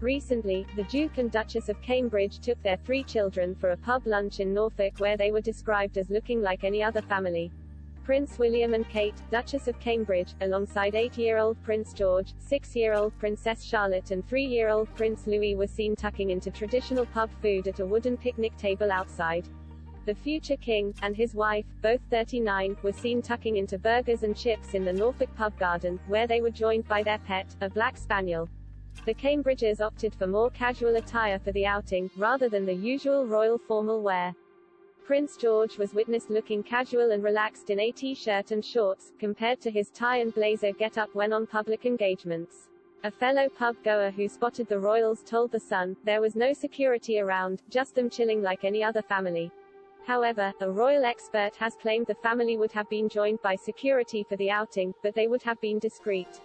Recently, the Duke and Duchess of Cambridge took their three children for a pub lunch in Norfolk where they were described as looking like any other family. Prince William and Kate, Duchess of Cambridge, alongside 8-year-old Prince George, 6-year-old Princess Charlotte and 3-year-old Prince Louis were seen tucking into traditional pub food at a wooden picnic table outside. The future king, and his wife, both 39, were seen tucking into burgers and chips in the Norfolk pub garden, where they were joined by their pet, a black spaniel. The Cambridges opted for more casual attire for the outing, rather than the usual royal formal wear. Prince George was witnessed looking casual and relaxed in a t-shirt and shorts, compared to his tie and blazer get-up when on public engagements. A fellow pub goer who spotted the royals told The Sun, there was no security around, just them chilling like any other family. However, a royal expert has claimed the family would have been joined by security for the outing, but they would have been discreet.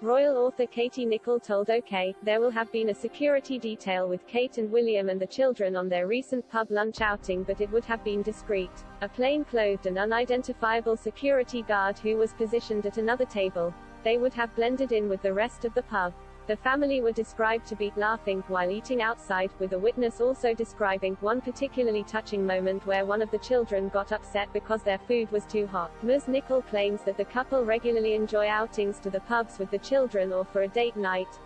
Royal author Katie Nicholl told OK, there will have been a security detail with Kate and William and the children on their recent pub lunch outing but it would have been discreet. A plain-clothed and unidentifiable security guard who was positioned at another table. They would have blended in with the rest of the pub. The family were described to be laughing while eating outside, with a witness also describing one particularly touching moment where one of the children got upset because their food was too hot. Ms. Nicholl claims that the couple regularly enjoy outings to the pubs with the children or for a date night.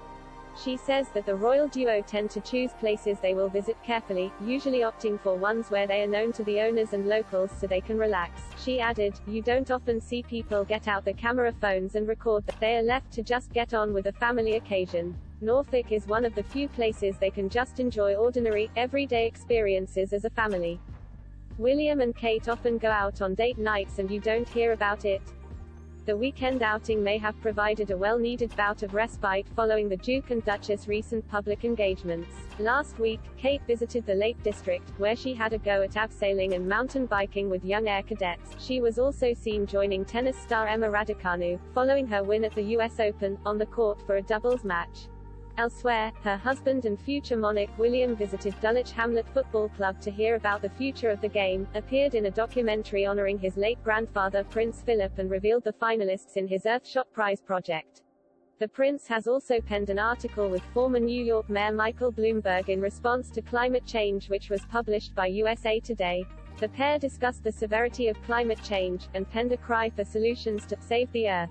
She says that the royal duo tend to choose places they will visit carefully, usually opting for ones where they are known to the owners and locals so they can relax. She added, You don't often see people get out the camera phones and record that they are left to just get on with a family occasion. Norfolk is one of the few places they can just enjoy ordinary, everyday experiences as a family. William and Kate often go out on date nights and you don't hear about it. The weekend outing may have provided a well-needed bout of respite following the Duke and Duchess' recent public engagements. Last week, Kate visited the Lake District, where she had a go at abseiling and mountain biking with young air cadets. She was also seen joining tennis star Emma Raducanu, following her win at the US Open, on the court for a doubles match. Elsewhere, her husband and future monarch William visited Dulwich Hamlet Football Club to hear about the future of the game, appeared in a documentary honoring his late grandfather Prince Philip and revealed the finalists in his Earthshot Prize project. The prince has also penned an article with former New York Mayor Michael Bloomberg in response to climate change which was published by USA Today. The pair discussed the severity of climate change, and penned a cry for solutions to save the Earth.